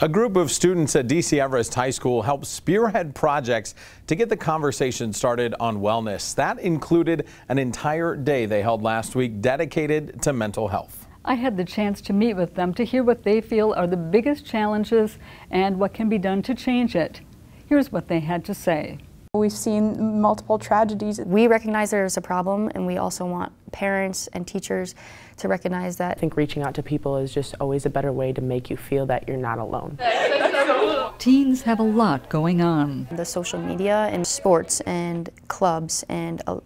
A group of students at DC Everest High School helped spearhead projects to get the conversation started on wellness. That included an entire day they held last week dedicated to mental health. I had the chance to meet with them to hear what they feel are the biggest challenges and what can be done to change it. Here's what they had to say. We've seen multiple tragedies. We recognize there's a problem and we also want parents and teachers to recognize that. I think reaching out to people is just always a better way to make you feel that you're not alone. Teens have a lot going on. The social media and sports and clubs and uh,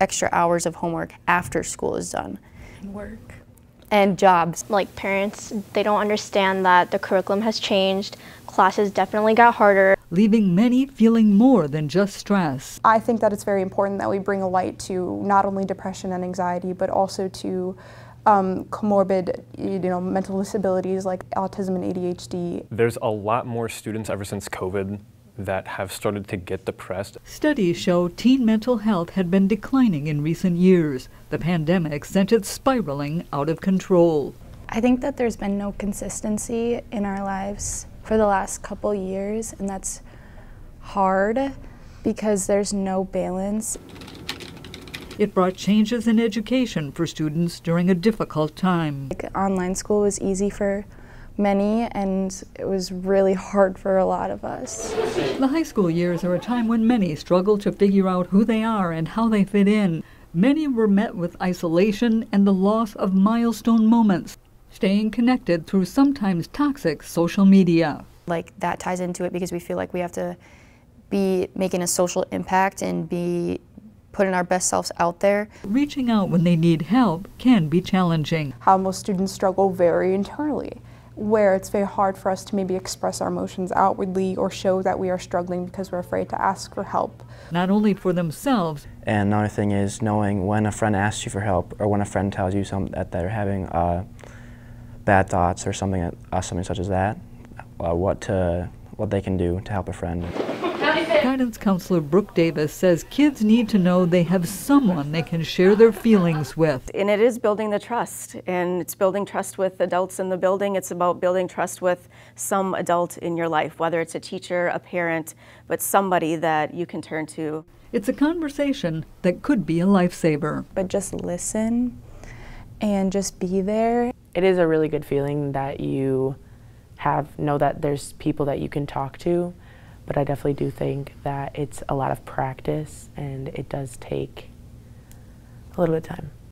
extra hours of homework after school is done. And Work. And jobs. Like parents, they don't understand that the curriculum has changed. Classes definitely got harder. Leaving many feeling more than just stress. I think that it's very important that we bring a light to not only depression and anxiety, but also to um, comorbid, you know, mental disabilities like autism and ADHD. There's a lot more students ever since COVID that have started to get depressed. Studies show teen mental health had been declining in recent years. The pandemic sent it spiraling out of control. I think that there's been no consistency in our lives for the last couple years, and that's hard because there's no balance. It brought changes in education for students during a difficult time. Like, online school was easy for many and it was really hard for a lot of us. The high school years are a time when many struggle to figure out who they are and how they fit in. Many were met with isolation and the loss of milestone moments, staying connected through sometimes toxic social media. Like that ties into it because we feel like we have to be making a social impact and be putting our best selves out there. Reaching out when they need help can be challenging. How most students struggle very internally where it's very hard for us to maybe express our emotions outwardly or show that we are struggling because we're afraid to ask for help. Not only for themselves. And another thing is knowing when a friend asks you for help or when a friend tells you some, that they're having uh, bad thoughts or something, uh, something such as that, uh, what, to, what they can do to help a friend. Guidance counselor Brooke Davis says kids need to know they have someone they can share their feelings with. And it is building the trust, and it's building trust with adults in the building. It's about building trust with some adult in your life, whether it's a teacher, a parent, but somebody that you can turn to. It's a conversation that could be a lifesaver. But just listen and just be there. It is a really good feeling that you have know that there's people that you can talk to but I definitely do think that it's a lot of practice and it does take a little bit of time.